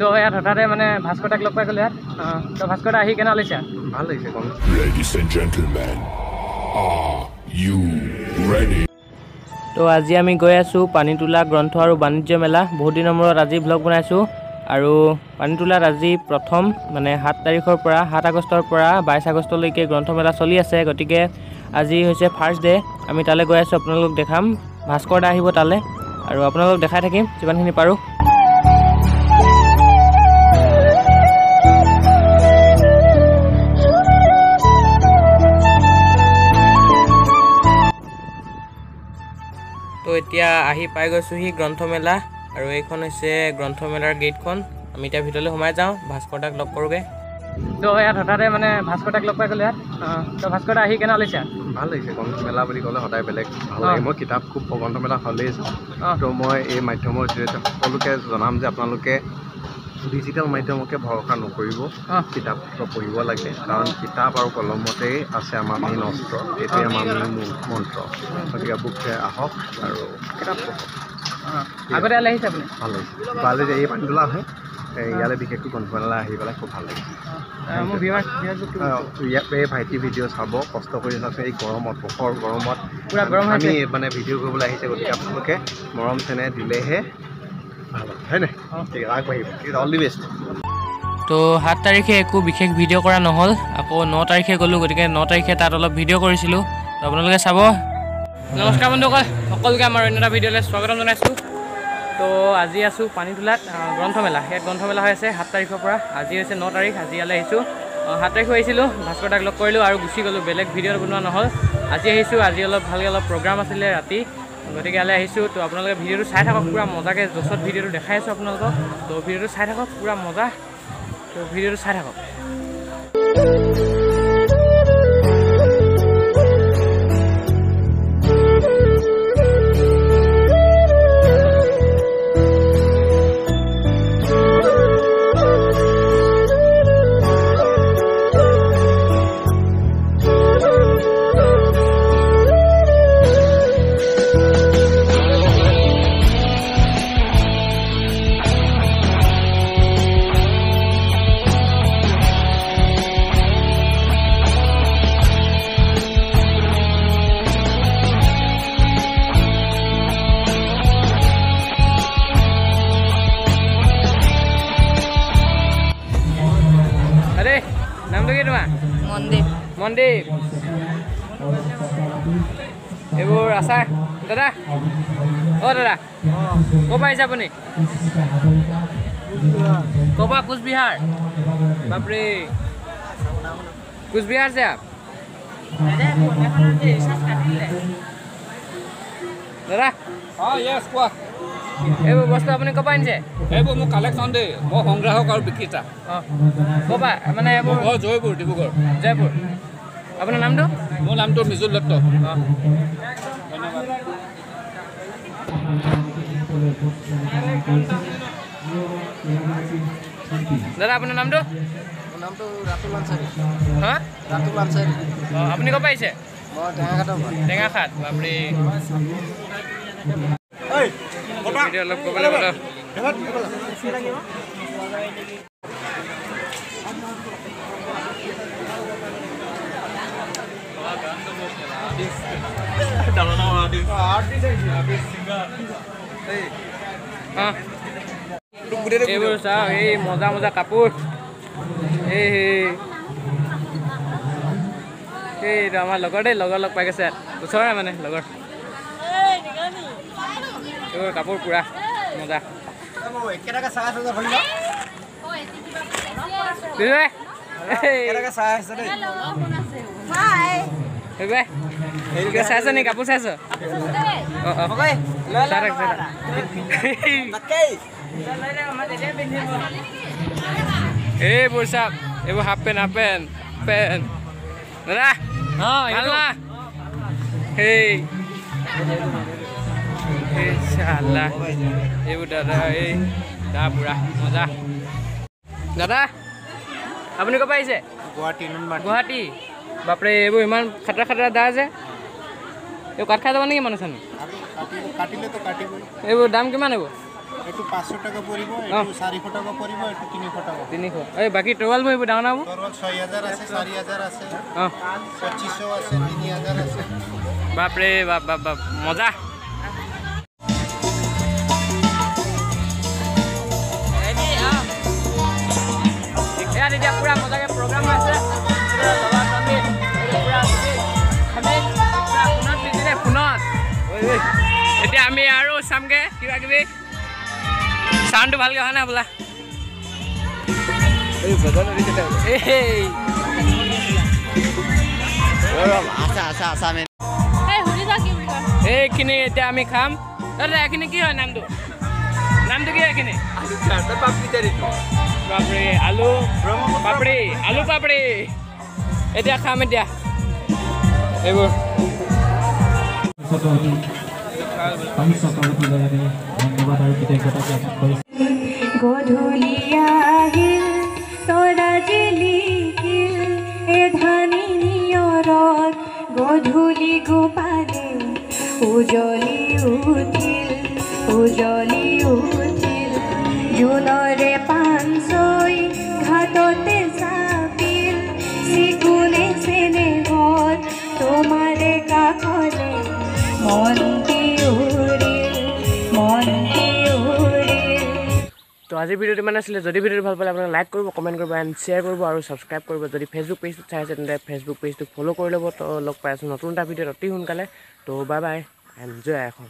তো ইয়াত হঠাতে মানে ভাস্কৰ দাক লগ পাই গ'লো ইয়াত। তো ভাস্কৰ দা আহি কেনে ওলাইছা? ভাল লাগিছে কম Ladies and gentlemen, are you ready? তো আজি আমি গৈ আছোঁ পানীতোলা গ্ৰন্থ আৰু বাণিজ্য মেলা। বহুত দিনৰ মূৰত আজি ভ্লগ বনাইছোঁ। আৰু পানীতোলাত আজি প্ৰথম মানে সাত তাৰিখৰ পৰা সাত আগষ্টৰ পৰা বাইছ আগষ্টলৈকে গ্ৰন্থমেলা চলি আছে। গতিকে আজি হৈছে ফাৰ্ষ্ট ডে আমি তালৈ গৈ আছোঁ আপোনালোক দেখাম। ভাস্কৰ দা আহিব তালৈ। আৰু আপোনালোক দেখাই থাকিম যিমানখিনি পাৰোঁ। এতিয়া আহি পাই গৈছোঁহি গ্ৰন্থমেলা আৰু এইখন হৈছে গ্ৰন্থমেলাৰ গেটখন। আমি এতিয়া ভিতৰলৈ সোমাই যাওঁ ভাস্কৰ দাক লগ কৰোঁগৈ। তো ইয়াত হঠাতে মানে ভাস্কৰ দাক লগ পাই গ'লো ইয়াত তো ভাস্কৰ দা আহি কেনে ওলাইছা? ভাল লাগিছে গ্ৰন্থ মেলা বুলি ক'লে সদায় বেলেগ ভাল লাগে। মই কিতাপ খুব গ্ৰন্থ মেলা হ'লেই চাওঁ তো মই এই মাধ্যমৰ জৰিয়তে সকলোকে জনাম যে আপোনালোকে ডিজিটেল মাধ্যমকে ভৰসা নকৰিব কিতাপ পঢ়িব লাগে। কাৰণ কিতাপ আৰু কলমতেই আছে আমাৰ মেইন অস্ত্ৰ এইটোৱে আমাৰ মেইন মন্ত্ৰ। গতিকে বুক আহক আৰু কিতাপ পঢ়ক। আগতে ইয়ালৈ আহিছে আপুনি? ভাল লাগিছে। বালে যে এই পানীতোলা আহোঁ এই ইয়ালৈ বিশেষকৈ গ্ৰন্থমেলা আহি পেলাই খুব ভাল লাগিছে। এই ভাইটি ভিডিঅ' চাব কষ্ট কৰি চাওক এই গৰমত প্ৰখৰ গৰমত। আমি। মানে ভিডিঅ' কৰিবলৈ আহিছে গতিকে আপোনালোকে মৰম চেনেহ দিলেহে তো সাত তাৰিখে একো বিশেষ ভিডিঅ' কৰা নহ'ল। আকৌ ন তাৰিখে গ'লোঁ গতিকে ন তাৰিখে তাত অলপ ভিডিঅ' কৰিছিলোঁ। তো আপোনালোকে চাব। নমস্কাৰ বন্ধুসকল সকলোকে আমাৰ অন্য এটা ভিডিঅ'লৈ স্বাগতম জনাইছোঁ। তো আজি আছোঁ পানীতোলাত গ্ৰন্থমেলা। ইয়াত গ্ৰন্থমেলা হৈ আছে সাত তাৰিখৰ পৰা। আজি হৈছে ন তাৰিখ আজি ইয়ালৈ আহিছোঁ। আহ, সাত তাৰিখো আহিছিলোঁ ভাস্কৰ দাক লগ কৰিলোঁ আৰু গুচি গ'লোঁ। বেলেগ ভিডিঅ' বনোৱা নহ'ল। আজি আহিছোঁ আজি অলপ ভালকৈ অলপ প্ৰগ্ৰাম আছিলে ৰাতি। গতিকে ইয়ালৈ আহিছোঁ। তো আপোনালোকে ভিডিঅ'টো চাই থাকক পূৰা মজাকৈ জছত ভিডিঅ'টো দেখাই আছোঁ আপোনালোকক। তো ভিডিঅ'টো চাই থাকক পূৰা মজা। তো ভিডিঅ'টো চাই থাকক। মনদীপ মনদীপ এইবোৰ আচাৰ। দাদা। অ' দাদা। ক'ৰ পৰা আহিছে আপুনি? ক'ৰ পৰা? কোচবিহাৰ। বাপৰে। কোচবিহাৰ যে আপ। দাদা। অঁ য়েছ কোৱা। এইবোৰ বস্তু আপুনি ক'ৰ পৰা আনিছে? এইবোৰ মোৰ কালেকশ্যন দেই মই সংগ্ৰাহক আৰু বিক্ৰেতা। অঁ ক'ৰ পৰা? মানে মোৰ এইবোৰ ঘৰ জয়পুৰ ডিব্ৰুগড়। জয়পুৰ। আপোনাৰ নামটো? মোৰ নামটো মিজুল দত্ত। অঁ। দাদা আপোনাৰ নামটো? মোৰ নামটো ৰাতুল আনচাৰী। হা? ৰাতুল আনচাৰী। অঁ আপুনি ক'ৰ পৰা আহিছে? মই টেঙাঘাটৰ পৰা। টেঙাখাত বাপৰে। ভিডিঅ' অলপ ক'বলৈ ব'লক অঁ এইবোৰ চাওক এই মজা মজা কাপোৰ এই সেই এইটো আমাৰ লগৰ দেই লগৰ লগ পাই গৈছে ওচৰৰে মানে লগৰ এইবোৰ কাপোৰ পূৰা মজা। বিজয়, এই, বিজয়, কিবা চাইছ নি? কাপোৰ চাইছ অঁ অঁ। চাই থাক, চাই থাক। এইবোৰ চাপ এইবোৰ half pant half pant pant. দাদা ভাল না? সেই এইবোৰ দাদা এই দা পুৰা মজা। দাদা আপুনি ক'ৰ পৰা আহিছে? গুৱাহাটী বাপৰে এইবোৰ ইমান খাতৰা খাতৰা দা যে। এইবোৰ কাট খাই যাব নেকি মানুহ চানুহ? এইবোৰ দাম কিমান এইবোৰ? এইটো পাঁচশ টকা পৰিব এইটো চাৰিশ টকা পৰিব এইটো তিনিশ টকা। তিনিশ। এই বাকী টৱেল বহিব ডাঙৰ ডাঙৰ তৰল ছয় হাজাৰ আছে চাৰি হাজাৰ আছে। অঁ। পঁচিছশ আছে তিনি হাজাৰ আছে। বাপৰে বাপ বাপ বাপ। মজা। আছে পুৰা পুৰা ফোনত busy দেই, ফোনত ঐ, ঐ। এতিয়া আমি আৰু চামগৈ কিবা কিবি চাউণ্ডটো ভালকৈ অহা নাই বোলা এই এইখিনি এতিয়া আমি খাম দাদা এইখিনি কি হয় নামটো নামটো কি এইখিনি? বাপৰে আলু পাপৰি আলু পাপৰি। এতিয়া খাম এতিয়া। আহিল তৰা জিলিকিল এ ধানি নিয়ৰত গধূলি গোপালে উজলি উঠিল উজলি উঠিল। জোনৰে পাঞ্চৈ ঘাটতে চেনেহত তোমাৰে কাষলে মনটি উৰিল মনটি উৰিল তো আজিৰ ভিডিঅ'টো ইমান আছিলে যদি ভিডিঅ'টো ভাল পালে আপোনালোকে লাইক কৰিব কমেণ্ট কৰিব এণ্ড শ্বেয়াৰ কৰিব আৰু ছাবস্ক্ৰাইব কৰিব। যদি ফেচবুক পেজটোত চাই আছে তেন্তে ফেচবুক পেজটো ফ'ল' কৰি ল'ব। তো লগ পাই আছোঁ নতুন এটা ভিডিঅ'ত অতি সোনকালে। তো bye bye and Jay Assam